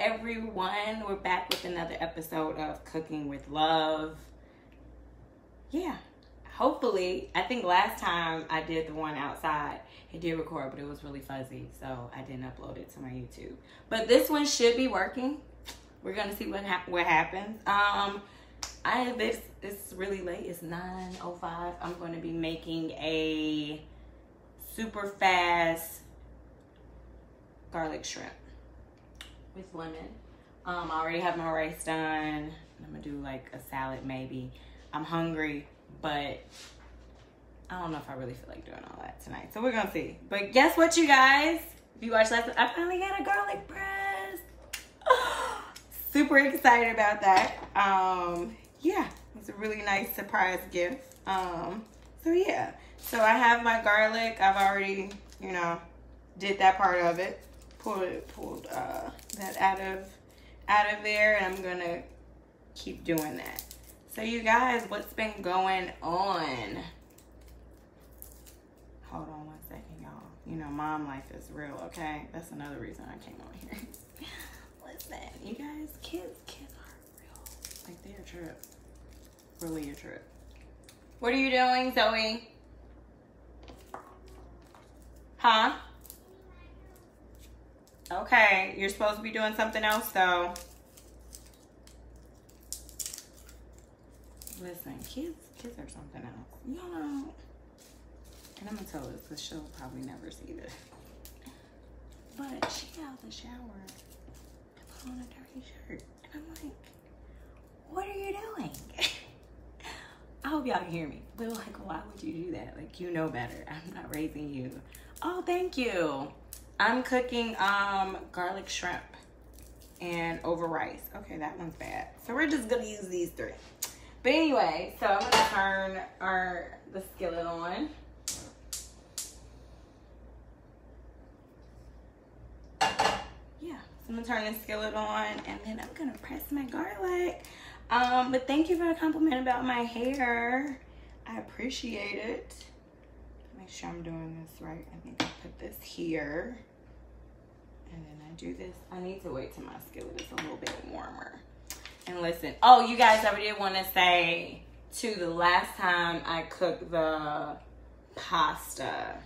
everyone? We're back with another episode of Cooking with Love. Yeah, hopefully, I think last time I did the one outside, it did record, but it was really fuzzy, so I didn't upload it to my YouTube. But this one should be working. We're gonna see what ha- what happens. Um, I this it's really late. It's nine oh five. I'm going to be making a super fast garlic shrimp with lemon. Um, I already have my rice done. I'm gonna do like a salad maybe. I'm hungry, but I don't know if I really feel like doing all that tonight. So we're gonna see. But guess what, you guys? If you watched last, I finally got a garlic press. Super excited about that. Um, yeah, it's a really nice surprise gift. Um, so yeah, so I have my garlic. I've already, you know, did that part of it. Pulled pulled uh, that out of out of there, and I'm gonna keep doing that. So you guys, what's been going on? Hold on one second, y'all. You know, mom life is real, okay? That's another reason I came on here. Listen, you guys, kids, kids are real. Like they're a trip. Really a trip. What are you doing, Zoe? Huh? Okay, you're supposed to be doing something else though. Listen, kids, kids are something else. You know. And I'm gonna tell this because she'll probably never see this. But she got out the shower to put on a dirty shirt. And I'm like, what are you doing? I hope y'all can hear me. But like, why would you do that? Like, you know better. I'm not raising you. Oh, thank you. I'm cooking um garlic shrimp and over rice. Okay, that one's bad. So we're just gonna use these three. But anyway, so I'm gonna turn our the skillet on. Yeah, so I'm gonna turn the skillet on and then I'm gonna press my garlic. Um, but thank you for the compliment about my hair. I appreciate it. Make sure I'm doing this right. I think I put this here. And then I do this. I need to wait till my skillet is a little bit warmer. And listen, oh, you guys, I did want to say to the last time I cooked the pasta.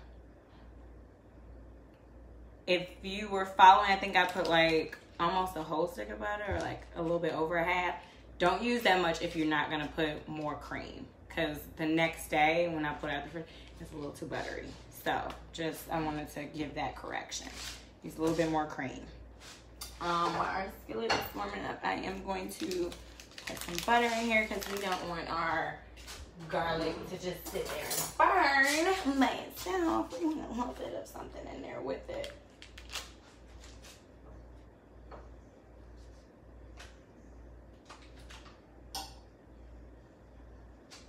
If you were following, I think I put like almost a whole stick of butter or like a little bit over a half. Don't use that much if you're not gonna put more cream. Cause the next day when I put out the fridge, it's a little too buttery. So just, I wanted to give that correction. Use a little bit more cream. Um, while our skillet is warming up, I am going to put some butter in here because we don't want our garlic to just sit there and burn by itself. We want a little bit of something in there with it.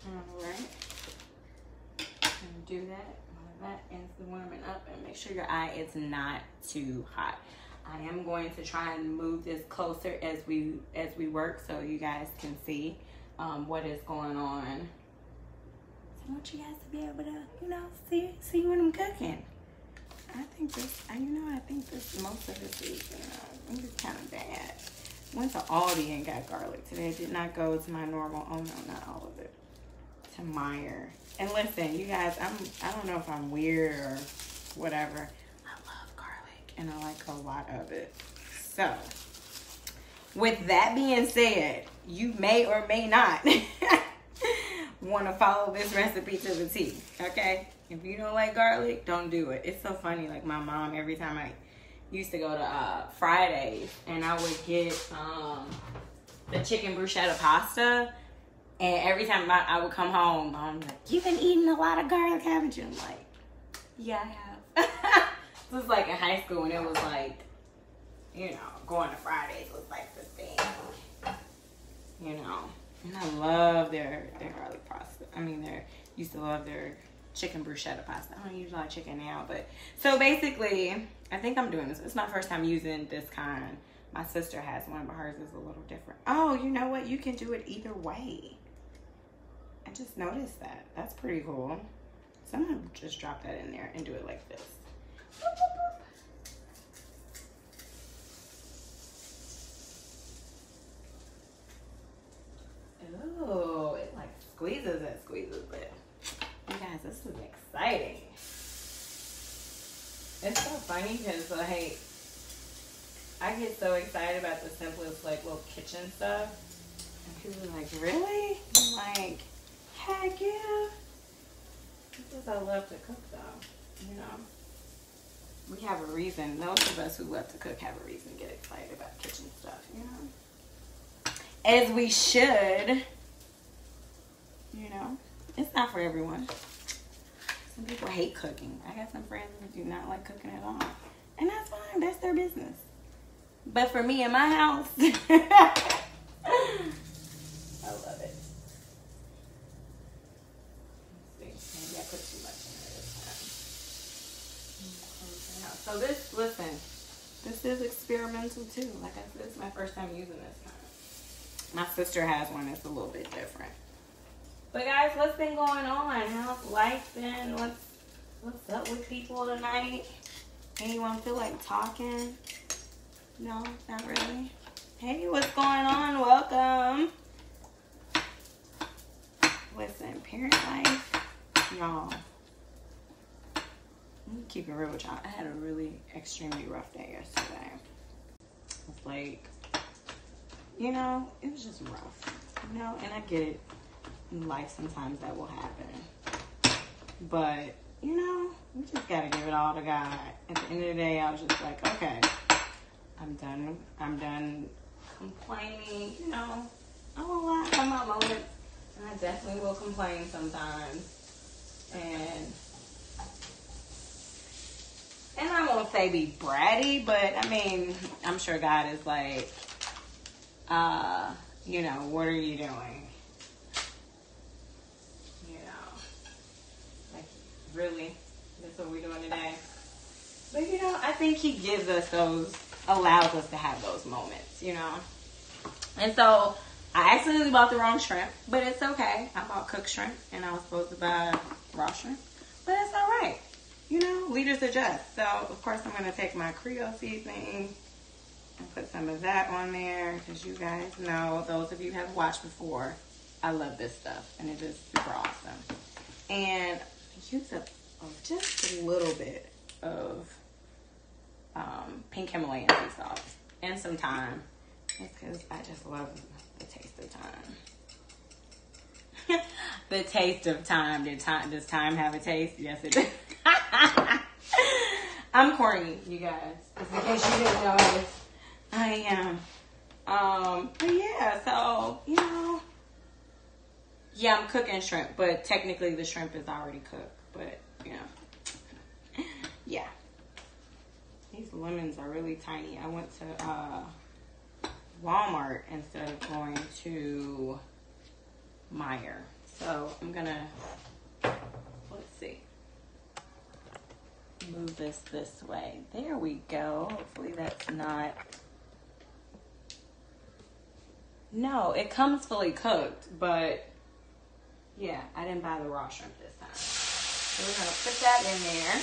All right. Do that is warming up and make sure your eye is not too hot. I am going to try and move this closer as we as we work so you guys can see um, what is going on. So I want you guys to be able to, you know, see see what I'm cooking. I think this, I, you know, I think this most of this is, you know, I think it's kind of bad. Went to Aldi and got garlic today. Did not go to my normal. Oh no, not all of it. To Meijer. And listen, you guys, I'm I don't know if I'm weird or whatever I love garlic and I like a lot of it. So, with that being said, you may or may not want to follow this recipe to the T, okay? If you don't like garlic, don't do it. It's so funny, like my mom, every time I used to go to uh, Fridays and I would get um, the chicken bruschetta pasta, and every time I, I would come home, I'm like, you've been eating a lot of garlic, haven't you? I'm like, yeah, I have. This was like in high school when it was like, you know, going to Fridays was like the thing. You know. And I love their their garlic pasta. I mean their used to love their chicken bruschetta pasta. I don't usually like chicken now, but so basically I think I'm doing this. It's my first time using this kind. My sister has one, but hers is a little different. Oh, you know what? You can do it either way. I just noticed that. That's pretty cool. So I'm gonna just drop that in there and do it like this. Oh, it like squeezes and squeezes it. You guys, this is exciting. It's so funny because like I get so excited about the simplest like little kitchen stuff. And people are like, really? I'm like heck yeah. Because I love to cook though, you know. We have a reason. Those of us who love to cook have a reason to get excited about kitchen stuff, you know. As we should. You know. It's not for everyone. Some people hate cooking. I got some friends who do not like cooking at all. And that's fine. That's their business. But for me in my house, I love it. Maybe I put too much in there this time. So this, listen, this is experimental too. Like I said, this is my first time using this kind. My sister has one that's a little bit different. But guys, what's been going on? How's life been? What's what's up with people tonight? Anyone feel like talking? No, not really. Hey, what's going on? Welcome. Listen, parent life, y'all. Keep it real with y'all. I had a really extremely rough day yesterday. It's like, you know, it was just rough. You know, and I get it. In life, sometimes that will happen. But, you know, we just gotta give it all to God. At the end of the day, I was just like, okay, I'm done. I'm done complaining. You know, I lie. I have my moments, and I definitely will complain sometimes. And and I won't say be bratty, but I mean, I'm sure God is like, uh, you know, what are you doing? You know, like really, that's what we're doing today. But you know, I think He gives us those allows us to have those moments, you know. And so I accidentally bought the wrong shrimp, but it's okay. I bought cooked shrimp and I was supposed to buy raw shrimp, but it's all right. You know, leaders adjust. So of course I'm gonna take my Creole seasoning and put some of that on there because you guys know, those of you have watched before, I love this stuff and it is super awesome. And use a, just a little bit of um, pink Himalayan sea salt and some thyme. It's because I just love the taste of thyme. the taste of thyme. Did time does thyme have a taste? Yes, it does. I'm corny, you guys. Just in case you didn't notice, I am. Um, but yeah, so you know, yeah, I'm cooking shrimp, but technically the shrimp is already cooked. But you know, yeah. These lemons are really tiny. I went to uh, Walmart instead of going to Meijer. So I'm gonna, let's see, move this this way. There we go. Hopefully that's not, no, it comes fully cooked, but yeah, I didn't buy the raw shrimp this time. So we're gonna put that in there.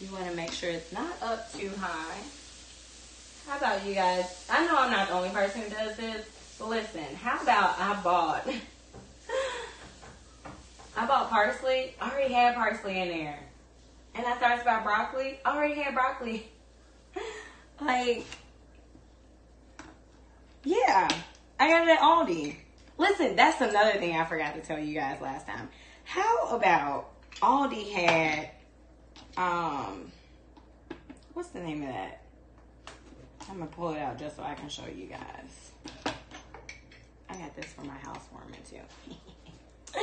You want to make sure it's not up too high. How about you guys? I know I'm not the only person who does this, but listen, how about I bought I bought parsley. I already had parsley in there. And I started about broccoli. I already had broccoli. like Yeah. I got it at Aldi. Listen, that's another thing I forgot to tell you guys last time. How about Aldi had um, what's the name of that? I'm gonna pull it out just so I can show you guys. I got this for my housewarming too.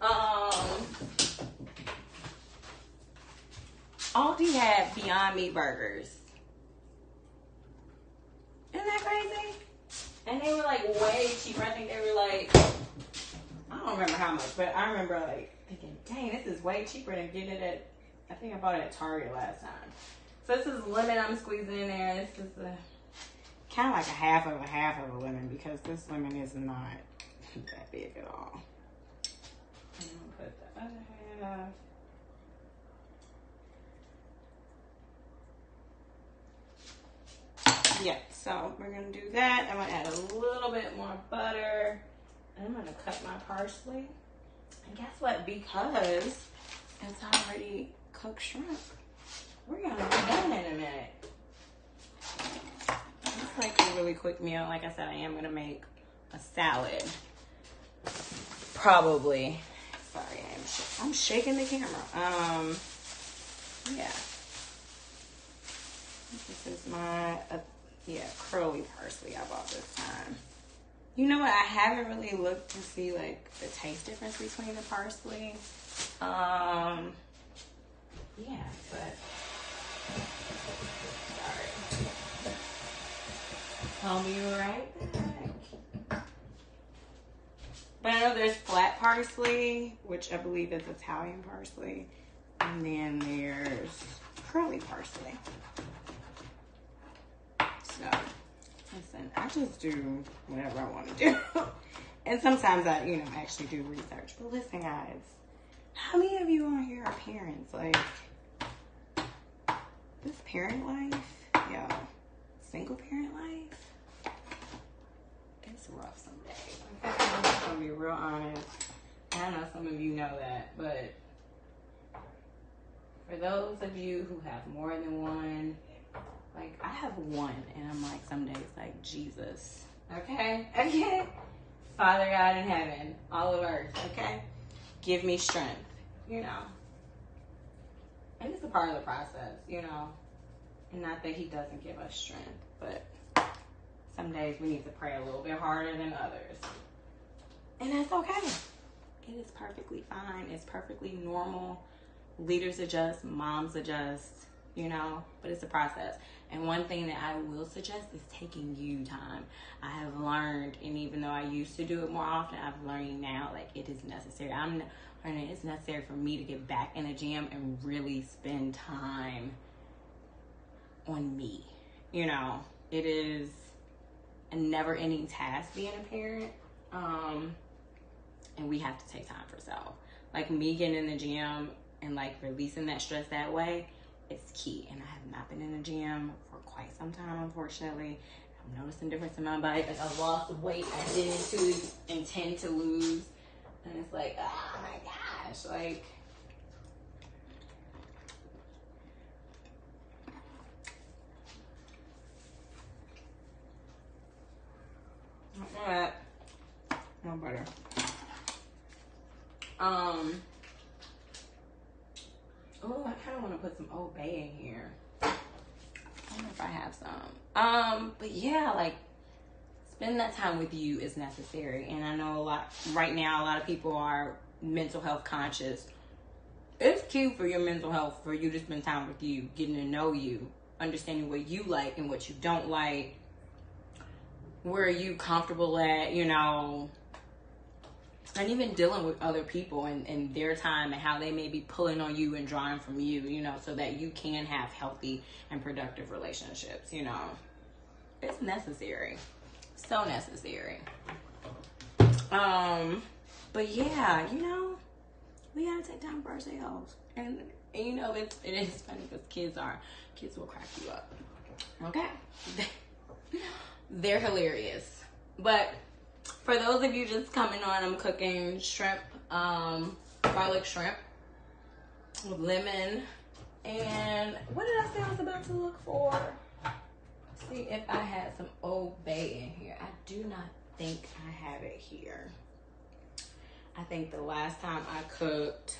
um, Aldi had Beyond Meat burgers. Isn't that crazy? And they were like way cheaper. I think they were like, I don't remember how much, but I remember like thinking, dang, this is way cheaper than getting it at I think I bought it at Target last time. So this is lemon I'm squeezing in there. This is a kind of like a half of a half of a lemon because this lemon is not that big at all. I'm gonna put the other half. Yeah, so we're gonna do that. I'm gonna add a little bit more butter. I'm gonna cut my parsley. And guess what? Because it's already cooked shrimp, we're gonna be done in a minute. It's like a really quick meal. Like I said, I am gonna make a salad. Probably. Sorry, I'm, sh- I'm shaking the camera. Um, yeah. This is my, yeah, curly parsley I bought this time. You know what? I haven't really looked to see like the taste difference between the parsley. Um, yeah, but sorry. I'll be right back. But I know there's flat parsley, which I believe is Italian parsley, and then there's curly parsley. So, listen, I just do whatever I want to do. and sometimes I, you know, actually do research. But listen, guys, how many of you on here are parents? Like, this parent life, yo, single parent life, it's rough some days. I'm just gonna be real honest. I know some of you know that, but for those of you who have more than one, like I have one, and I'm like some days like Jesus. Okay, okay. Father God in heaven, all of earth. Okay, give me strength. You know, and it's a part of the process. You know, and not that He doesn't give us strength, but some days we need to pray a little bit harder than others, and that's okay. It is perfectly fine. It's perfectly normal. Leaders adjust, moms adjust, you know, but it's a process. And one thing that I will suggest is taking you time. I have learned, and even though I used to do it more often, I've learned now like it is necessary. I'm learning it's necessary for me to get back in the gym and really spend time on me. You know, it is a never ending task being a parent. Um, and we have to take time for self. Like me getting in the gym and like releasing that stress that way is key. And I have not been in the gym for quite some time, unfortunately. I'm noticing difference in my body. Like I lost weight I didn't to intend to lose. And it's like, oh my gosh, like. More butter. Um Oh, I kind of want to put some Old Bay in here. I don't know if I have some. Um, but yeah, like spend that time with you is necessary. And I know a lot right now. A lot of people are mental health conscious. It's key for your mental health for you to spend time with you, getting to know you, understanding what you like and what you don't like. Where are you comfortable at? You know, and even dealing with other people and, and their time and how they may be pulling on you and drawing from you, you know, so that you can have healthy and productive relationships, you know. It's necessary. So necessary. Um, but yeah, you know, we gotta take time for ourselves. And, and you know, it's, it is funny because kids are, kids will crack you up. Okay? They're hilarious. But for those of you just coming on, I'm cooking shrimp, um, garlic shrimp with lemon. And what did I say I was about to look for? See if I had some Old Bay in here. I do not think I have it here. I think the last time I cooked,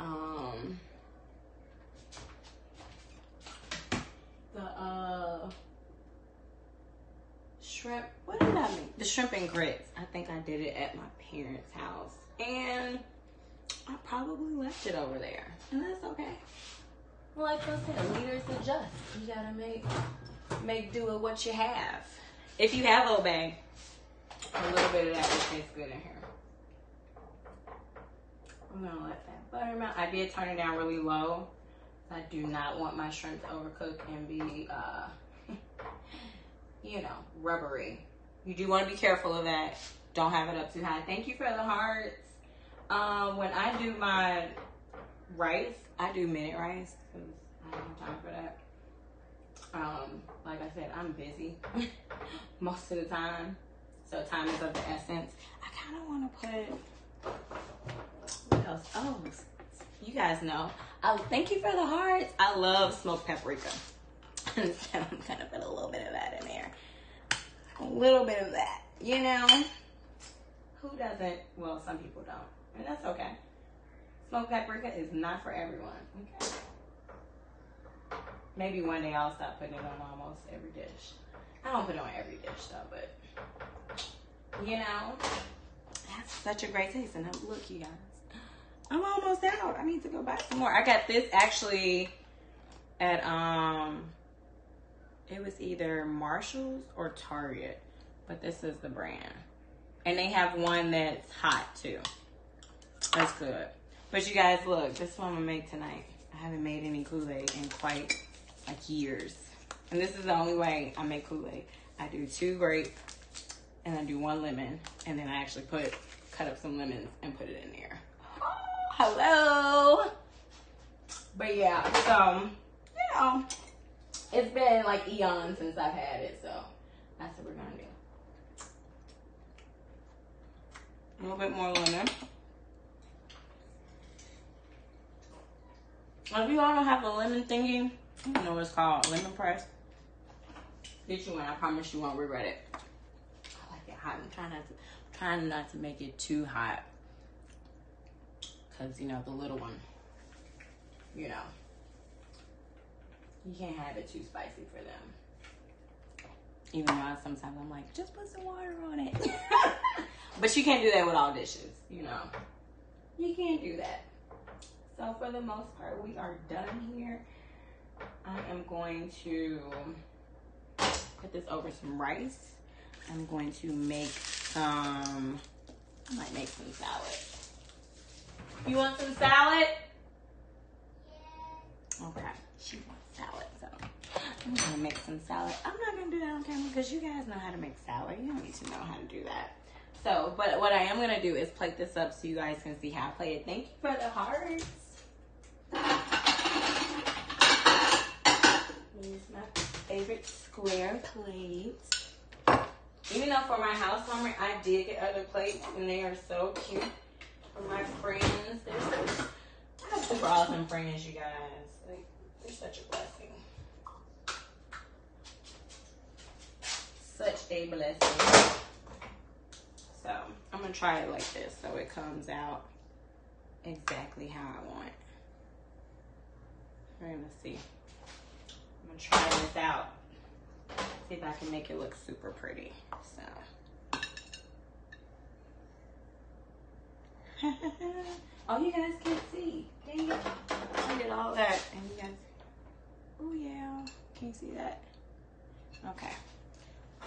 um, the, uh, shrimp. What did I make? The shrimp and grits. I think I did it at my parents' house. And I probably left it over there. And that's okay. Like I said, leaders adjust. You gotta make make do with what you have. If you have Old Bay, a little bit of that will taste good in here. I'm gonna let that butter melt. I did turn it down really low. I do not want my shrimp to overcook and be uh you know, rubbery. You do want to be careful of that. Don't have it up too high. Thank you for the hearts. Um, when I do my rice, I do minute rice because I don't have time for that. Um, like I said, I'm busy most of the time. So time is of the essence. I kind of want to put, what else? Oh, you guys know. Oh, thank you for the hearts. I love smoked paprika. I'm gonna put a little bit of that in there. A little bit of that, you know? Who doesn't? Well, some people don't. And that's okay. Smoked paprika is not for everyone, okay? Maybe one day I'll stop putting it on almost every dish. I don't put it on every dish though, but you know, that's such a great taste. And look, you guys, I'm almost out. I need to go buy some more. I got this actually at um, it was either Marshalls or Target, but this is the brand, and they have one that's hot too. That's good. But you guys, look, this one I'm gonna make tonight. I haven't made any Kool-Aid in quite like years. And this is the only way I make Kool-Aid. I do two grape and I do one lemon. And then I actually put, cut up some lemons and put it in there. hello. But yeah, so, you know, it's been like eons since I've had it. So that's what we're to do. A little bit more lemon. If you all don't have a lemon thingy, I don't know what it's called, lemon press. Get you one. I promise you won't regret it. I like it hot. I'm trying not to, trying not to make it too hot, cause you know the little one. You know, you can't have it too spicy for them. Even though sometimes I'm like, just put some water on it. but you can't do that with all dishes. You know, you can't do that. So for the most part, we are done here. I am going to put this over some rice. I'm going to make some, I might make some salad. You want some salad? Yeah. Okay, she wants I'm gonna make some salad. I'm not gonna do that on camera because you guys know how to make salad. You don't need to know how to do that. So, but what I am gonna do is plate this up so you guys can see how I play it. Thank you for the hearts. Here's my favorite square plates. Even though for my housewarming, I did get other plates and they are so cute. For my friends, they're so, I have super awesome friends, you guys. Like, they're such a blessing. Such a blessing. So, I'm to try it like this so it comes out exactly how I want. We're to see. I'm gonna try this out. See if I can make it look super pretty. So. oh, you guys can see. Dang it. I did all that. And you guys, oh yeah. Can you see that? Okay.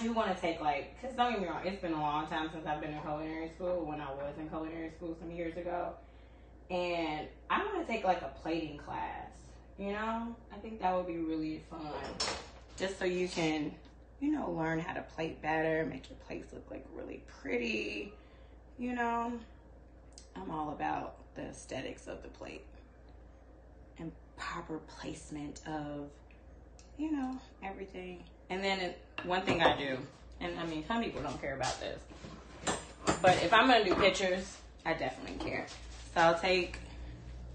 do want to take like, cause don't get me wrong, it's been a long time since I've been in culinary school. When I was in culinary school some years ago, and I want to take like a plating class. You know, I think that would be really fun, just so you can, you know, learn how to plate better, make your plates look like really pretty. You know, I'm all about the aesthetics of the plate and proper placement of, you know, everything. And then one thing I do, and I mean, some people don't care about this, but if I'm gonna do pictures, I definitely care. So I'll take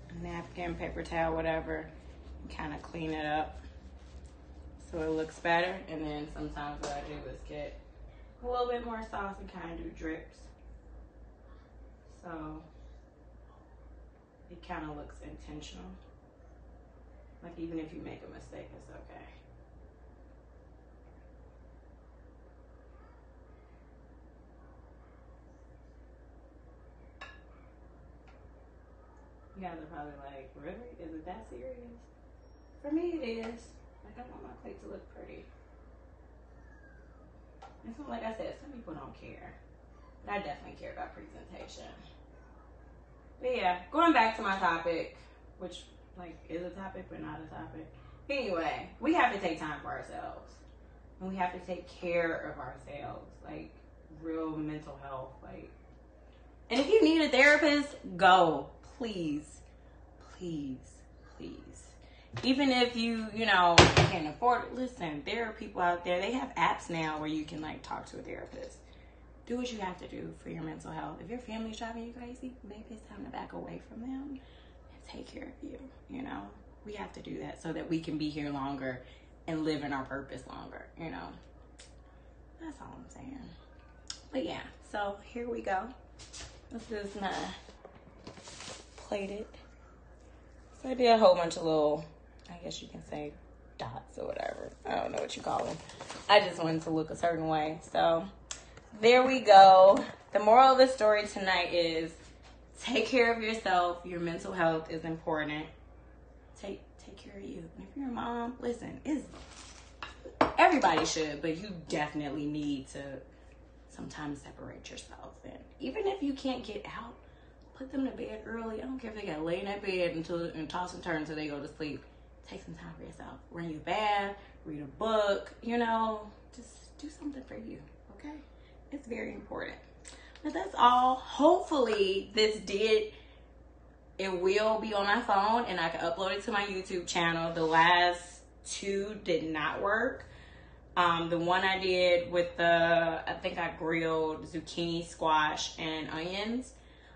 a napkin, paper towel, whatever, and kind of clean it up so it looks better. And then sometimes what I do is get a little bit more sauce and kind of do drips. So it kind of looks intentional. Like even if you make a mistake, it's okay. You guys are probably like, really? Is it that serious? For me, it is. Like, I want my plate to look pretty. And so, like I said, some people don't care. But I definitely care about presentation. But yeah, going back to my topic, which like is a topic but not a topic. Anyway, we have to take time for ourselves. And we have to take care of ourselves. Like real mental health. Like and if you need a therapist, go. Please. Please. Please. Even if you, you know, can't afford it, listen, there are people out there, they have apps now where you can like talk to a therapist do what you have to do for your mental health. If your family's driving you crazy, maybe it's time to back away from them and take care of you. You know, we have to do that so that we can be here longer and live in our purpose longer. You know, that's all I'm saying. But yeah, so here we go. This is my So I did a whole bunch of little, I guess you can say dots or whatever. I don't know what you call them. I just wanted to look a certain way. So there we go. The moral of the story tonight is take care of yourself. Your mental health is important. Take take care of you. And if you're a mom, listen, is everybody should, but you definitely need to sometimes separate yourself. And even if you can't get out, put them to bed early. I don't care if they got to lay in that bed until and toss and turn until they go to sleep. Take some time for yourself. Run your bath, read a book, you know, just do something for you, okay? It's very important. But that's all. Hopefully, this did. It will be on my phone and I can upload it to my YouTube channel. The last two did not work. Um, the one I did with the, I think I grilled zucchini, squash, and onions.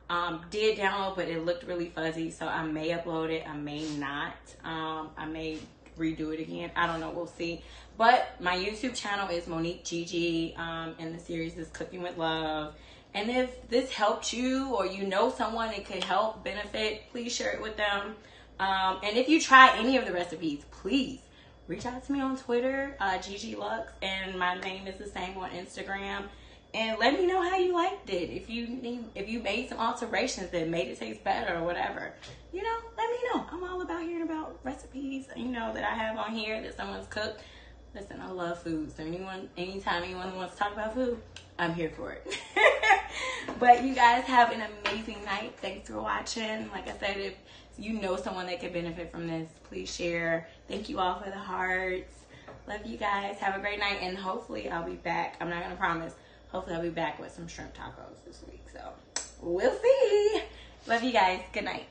Um, did download, but it looked really fuzzy, so I may upload it. I may not. Um, I may redo it again. I don't know. We'll see. But my YouTube channel is Monique Gigi, um, and the series is Cooking with Love. And if this helped you or you know someone it could help benefit, please share it with them. Um, and if you try any of the recipes, please reach out to me on Twitter, uh, Gigi Lux, and my name is the same on Instagram. And let me know how you liked it. If you need, if you made some alterations that made it taste better or whatever, you know, let me know. I'm all about hearing about recipes, you know, that I have on here that someone's cooked. Listen, I love food. So anyone, anytime anyone wants to talk about food, I'm here for it. but you guys have an amazing night. Thanks for watching. Like I said, if you know someone that could benefit from this, please share. Thank you all for the hearts. Love you guys. Have a great night. And hopefully I'll be back. I'm not going to promise. Hopefully I'll be back with some shrimp tacos this week. So we'll see. Love you guys. Good night.